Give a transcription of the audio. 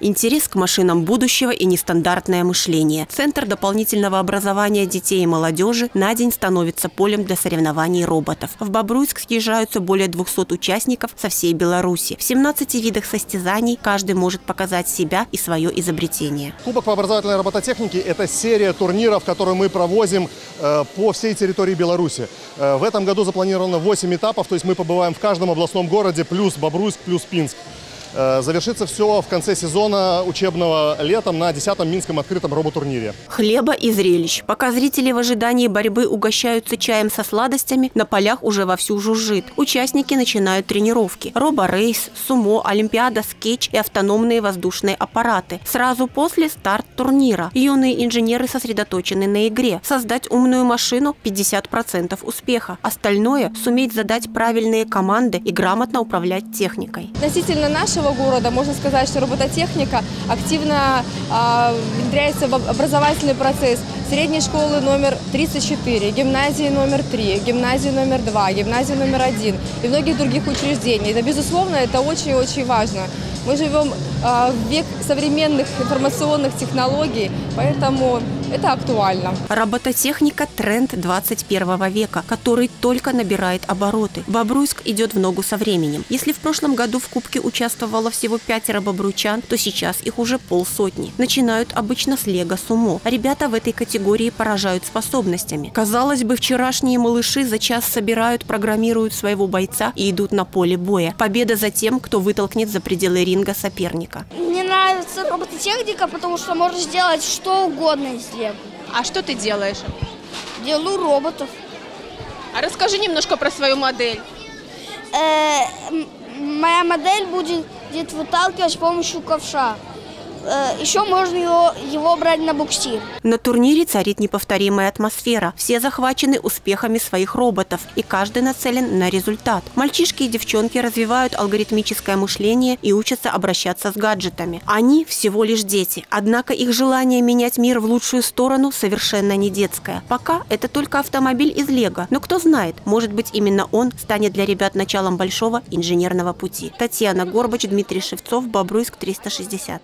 интерес к машинам будущего и нестандартное мышление. Центр дополнительного образования детей и молодежи на день становится полем для соревнований роботов. В Бобруйск съезжаются более 200 участников со всей Беларуси. В 17 видах состязаний каждый может показать себя и свое изобретение. Кубок по образовательной робототехнике – это серия турниров, которые мы провозим э, по всей территории Беларуси. Э, в этом году запланировано 8 этапов, то есть мы побываем в каждом областном городе, плюс Бобруйск, плюс Пинск. Э, завершится все в конце сезона учебного летом на 10-м Минском открытом роботурнире. Хлеба и зрелищ. Пока зрители в ожидании борьбы угощаются чаем со сладостями, на полях уже вовсю жужжит. Участники начинают тренировки. Робо-рейс, сумо, олимпиада, скетч и автономные воздушные аппараты. Сразу после старт турнира. Юные инженеры сосредоточены на игре. Создать умную машину – 50% успеха. Остальное – суметь задать правильные команды и грамотно управлять техникой. Относительно нашего нашего города можно сказать, что робототехника активно э, внедряется в образовательный процесс средней школы номер 34, гимназии номер 3, гимназии номер 2, гимназии номер 1 и многих других учреждений. Это, безусловно, это очень-очень важно. Мы живем э, в век современных информационных технологий, поэтому это актуально. Робототехника – тренд 21 века, который только набирает обороты. Бобруйск идет в ногу со временем. Если в прошлом году в Кубке участвовало всего пятеро бобруйчан, то сейчас их уже полсотни. Начинают обычно с лего сумо. Ребята в этой категории поражают способностями. Казалось бы, вчерашние малыши за час собирают, программируют своего бойца и идут на поле боя. Победа за тем, кто вытолкнет за пределы ринга соперника. Нравится робототехника, потому что можно сделать что угодно из лего. А что ты делаешь? Делаю роботов. А расскажи немножко про свою модель. Э, моя модель будет выталкивать с помощью ковша. Э, еще можно его, его брать на буксир. На турнире царит неповторимая атмосфера. Все захвачены успехами своих роботов, и каждый нацелен на результат. Мальчишки и девчонки развивают алгоритмическое мышление и учатся обращаться с гаджетами. Они всего лишь дети, однако их желание менять мир в лучшую сторону совершенно не детское. Пока это только автомобиль из Лего, но кто знает, может быть именно он станет для ребят началом большого инженерного пути. Татьяна Горбач, Дмитрий Шевцов, Бобруйск, 360.